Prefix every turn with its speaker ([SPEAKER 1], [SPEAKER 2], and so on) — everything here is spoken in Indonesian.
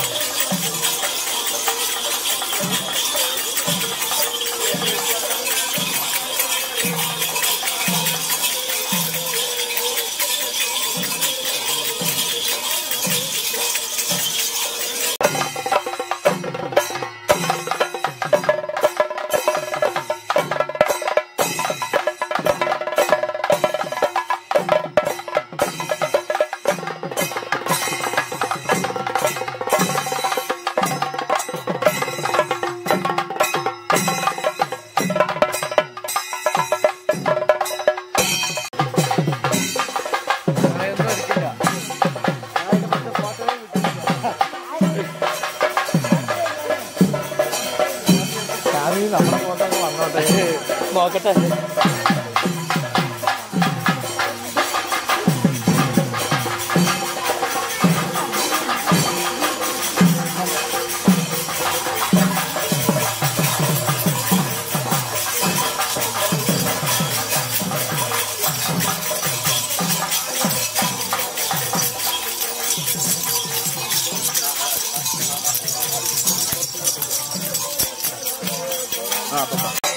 [SPEAKER 1] Thank you.
[SPEAKER 2] oke deh Ah, papá.